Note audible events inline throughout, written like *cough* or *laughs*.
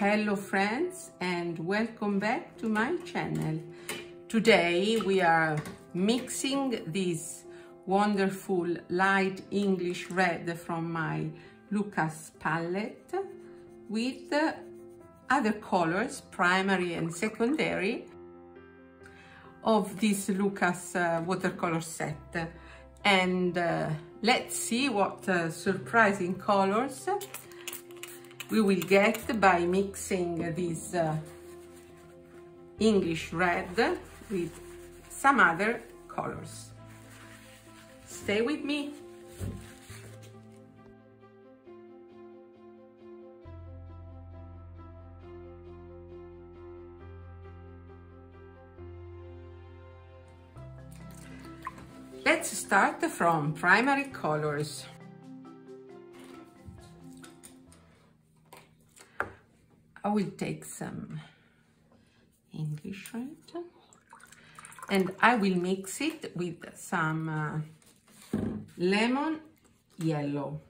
Hello friends and welcome back to my channel. Today we are mixing this wonderful light English red from my Lukas palette with other colors, primary and secondary, of this Lukas uh, watercolor set. And uh, let's see what uh, surprising colors we will get by mixing this uh, English red with some other colors. Stay with me. Let's start from primary colors. I will take some English red and I will mix it with some uh, lemon yellow.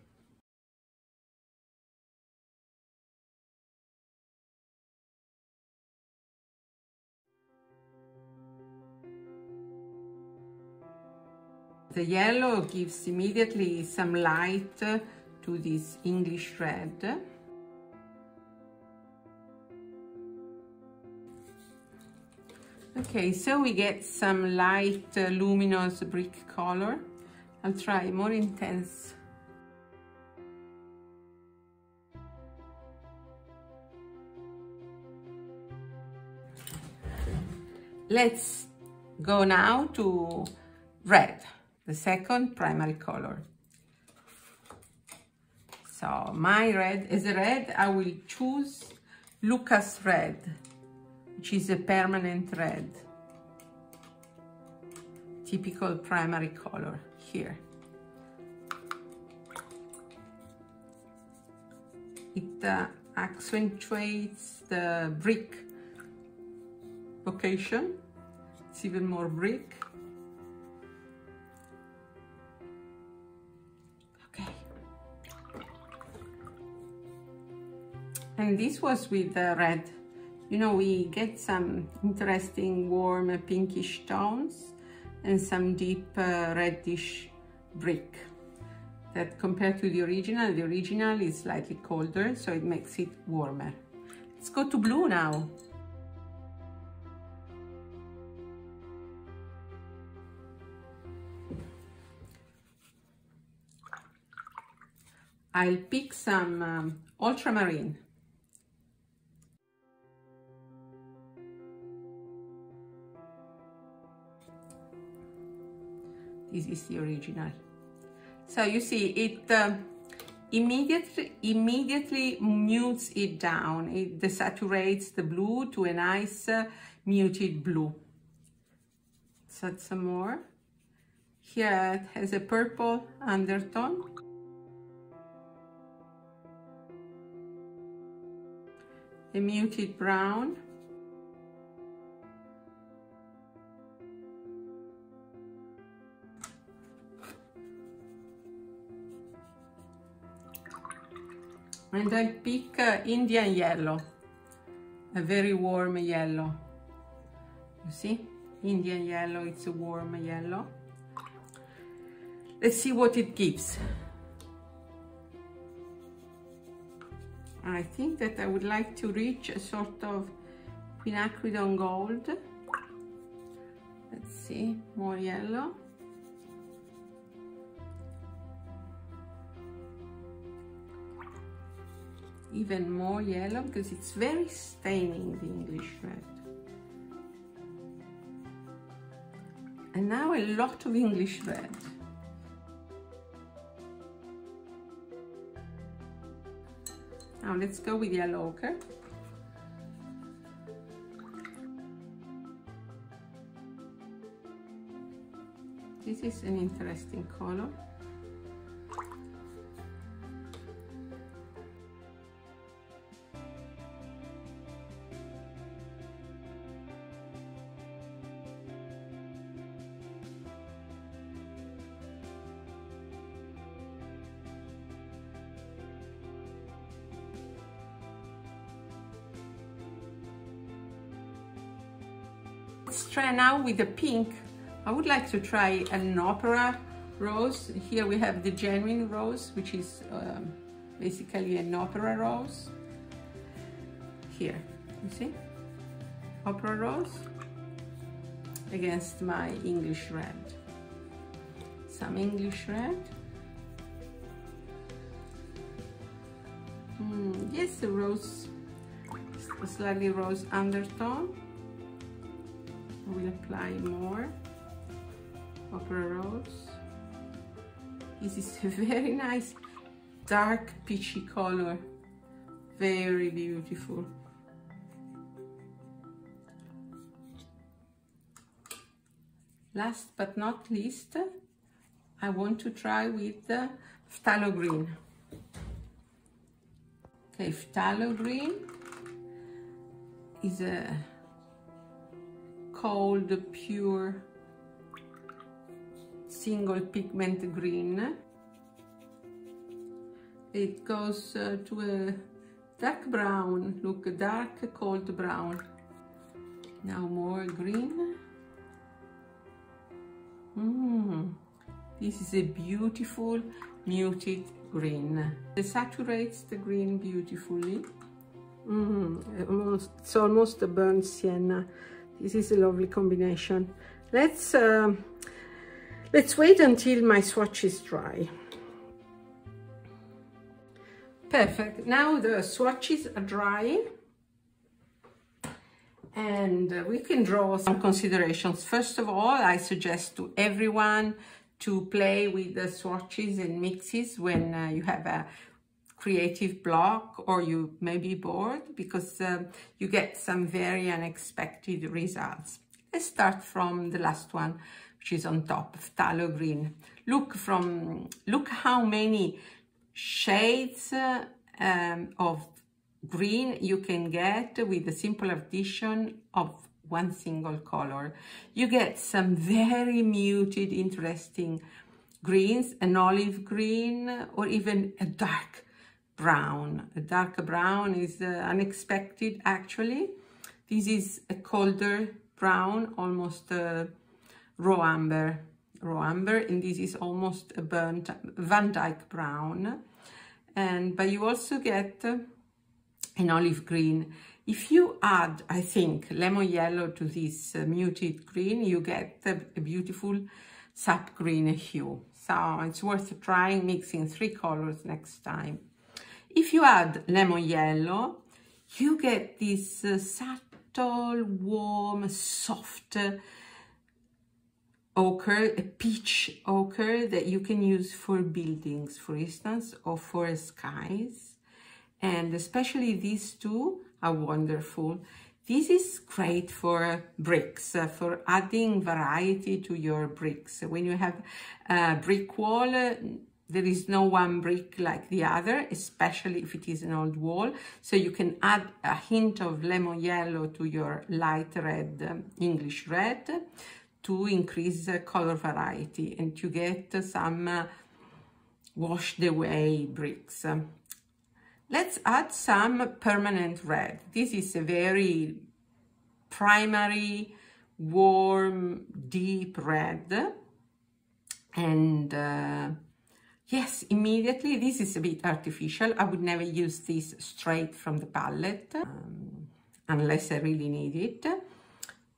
The yellow gives immediately some light to this English red. Okay, so we get some light uh, luminous brick color. I'll try more intense. Let's go now to red, the second primary color. So my red is red, I will choose Lukas Red which is a permanent red. Typical primary color here. It uh, accentuates the brick location. It's even more brick. Okay. And this was with the red you know, we get some interesting warm pinkish tones and some deep uh, reddish brick that compared to the original, the original is slightly colder, so it makes it warmer. Let's go to blue now. I'll pick some um, ultramarine This is the original. So you see, it uh, immediately immediately mutes it down. It desaturates the blue to a nice uh, muted blue. Set some more. Here it has a purple undertone. A muted brown. And I pick uh, Indian yellow, a very warm yellow. You see, Indian yellow, it's a warm yellow. Let's see what it gives. I think that I would like to reach a sort of quinacridone gold. Let's see, more yellow. Even more yellow because it's very staining the English red. And now a lot of English red. Now let's go with yellow ochre. This is an interesting color. Try now with the pink. I would like to try an opera rose. Here we have the genuine rose, which is um, basically an opera rose. Here, you see? Opera rose against my English red. Some English red. Mm, yes, a rose, slightly rose undertone. I will apply more opera rose. This is *laughs* a very nice dark peachy color. Very beautiful. Last but not least, I want to try with the phthalo green. Okay, phthalo green is a cold, pure, single pigment green. It goes uh, to a dark brown, look, a dark, cold brown. Now more green. Mm, this is a beautiful muted green. It saturates the green beautifully. Mm, almost, it's almost a burnt sienna. This is a lovely combination. Let's uh, let's wait until my swatch is dry. Perfect. Now the swatches are dry and we can draw some considerations. First of all, I suggest to everyone to play with the swatches and mixes when uh, you have a creative block or you may be bored because um, you get some very unexpected results. Let's start from the last one, which is on top, phthalo green. Look from, look how many shades um, of green you can get with the simple addition of one single color. You get some very muted, interesting greens, an olive green, or even a dark brown. A dark brown is uh, unexpected, actually. This is a colder brown, almost a raw umber, raw umber, and this is almost a burnt Van Dyke brown. And, but you also get an olive green. If you add, I think, lemon yellow to this uh, muted green, you get a, a beautiful sap green hue. So it's worth trying mixing three colors next time. If you add lemon yellow, you get this uh, subtle, warm, soft uh, ochre, a peach ochre that you can use for buildings, for instance, or for skies and especially these two are wonderful. This is great for bricks, uh, for adding variety to your bricks. When you have a brick wall, there is no one brick like the other, especially if it is an old wall. So you can add a hint of lemon yellow to your light red, um, English red, to increase color variety and to get some uh, washed away bricks. Let's add some permanent red. This is a very primary, warm, deep red. And uh, yes, immediately, this is a bit artificial. I would never use this straight from the palette um, unless I really need it.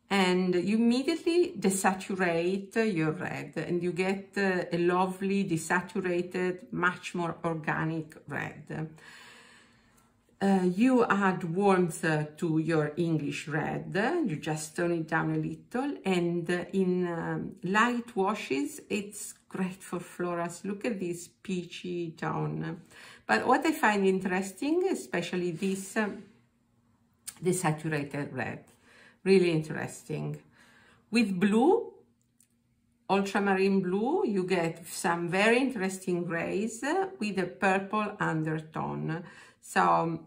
And you immediately desaturate your red and you get uh, a lovely desaturated, much more organic red. Uh, you add warmth uh, to your English red, you just tone it down a little, and uh, in um, light washes, it's great for florals. Look at this peachy tone. But what I find interesting, especially this um, desaturated red, really interesting. With blue, ultramarine blue, you get some very interesting grays with a purple undertone. So um,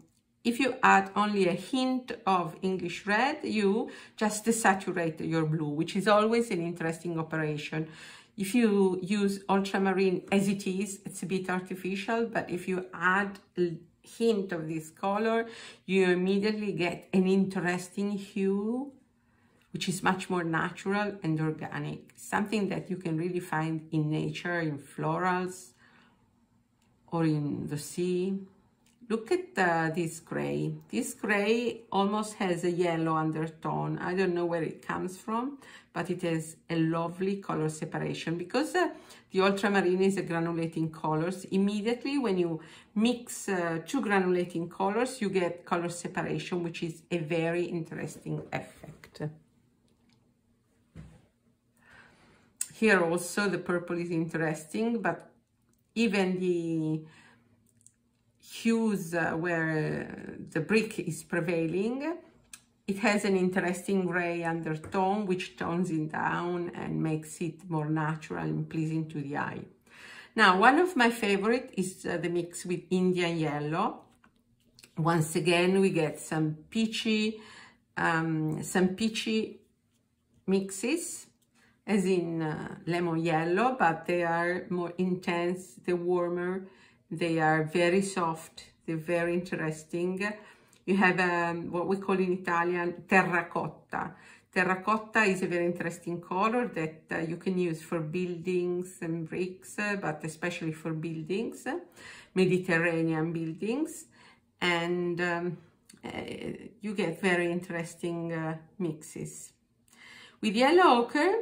if you add only a hint of English red, you just desaturate your blue, which is always an interesting operation. If you use ultramarine as it is, it's a bit artificial, but if you add a hint of this color, you immediately get an interesting hue which is much more natural and organic. Something that you can really find in nature, in florals, or in the sea. Look at uh, this gray. This gray almost has a yellow undertone. I don't know where it comes from, but it has a lovely color separation because uh, the ultramarine is a granulating colors. Immediately when you mix uh, two granulating colors, you get color separation, which is a very interesting effect. Here also the purple is interesting, but even the hues uh, where the brick is prevailing. It has an interesting gray undertone which tones it down and makes it more natural and pleasing to the eye. Now, one of my favorite is uh, the mix with Indian yellow. Once again, we get some peachy, um, some peachy mixes, as in uh, lemon yellow, but they are more intense, the warmer, they are very soft. They're very interesting. You have um, what we call in Italian terracotta. Terracotta is a very interesting color that uh, you can use for buildings and bricks, uh, but especially for buildings, Mediterranean buildings. And um, uh, you get very interesting uh, mixes. With yellow ochre,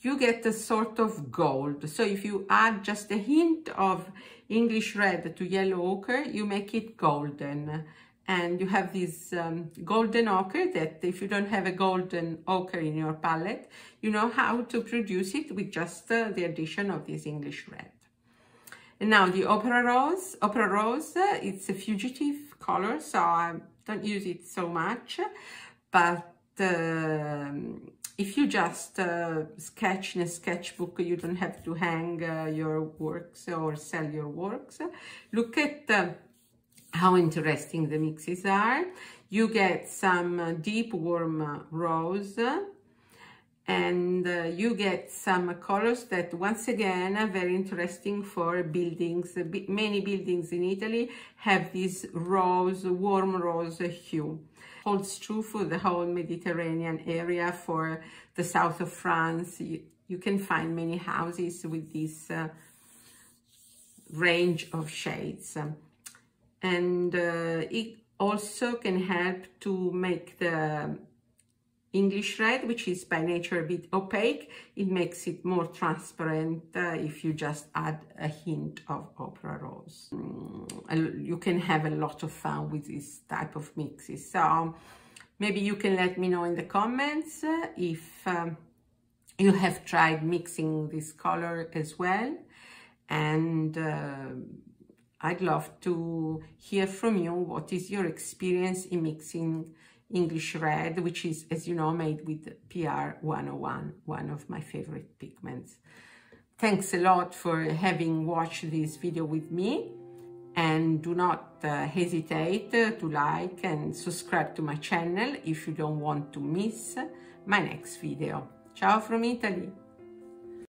you get a sort of gold. So if you add just a hint of English red to yellow ochre, you make it golden. And you have this um, golden ochre that if you don't have a golden ochre in your palette, you know how to produce it with just uh, the addition of this English red. And now the Opera Rose. Opera Rose, uh, it's a fugitive color, so I don't use it so much. But uh, if you just uh, sketch in a sketchbook, you don't have to hang uh, your works or sell your works. Look at uh, how interesting the mixes are. You get some uh, deep warm rose and uh, you get some colors that once again are very interesting for buildings. Many buildings in Italy have this rose, warm rose hue holds true for the whole Mediterranean area, for the south of France. You, you can find many houses with this uh, range of shades. And uh, it also can help to make the English red, which is by nature a bit opaque, it makes it more transparent uh, if you just add a hint of opera rose. Mm, you can have a lot of fun with this type of mixes. So maybe you can let me know in the comments uh, if um, you have tried mixing this color as well. And uh, I'd love to hear from you what is your experience in mixing English Red, which is, as you know, made with PR 101, one of my favorite pigments. Thanks a lot for having watched this video with me and do not uh, hesitate to like and subscribe to my channel if you don't want to miss my next video. Ciao from Italy!